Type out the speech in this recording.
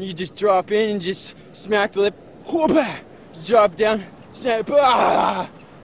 You just drop in and just smack the lip. Whoop! Drop down. Snap. Ah!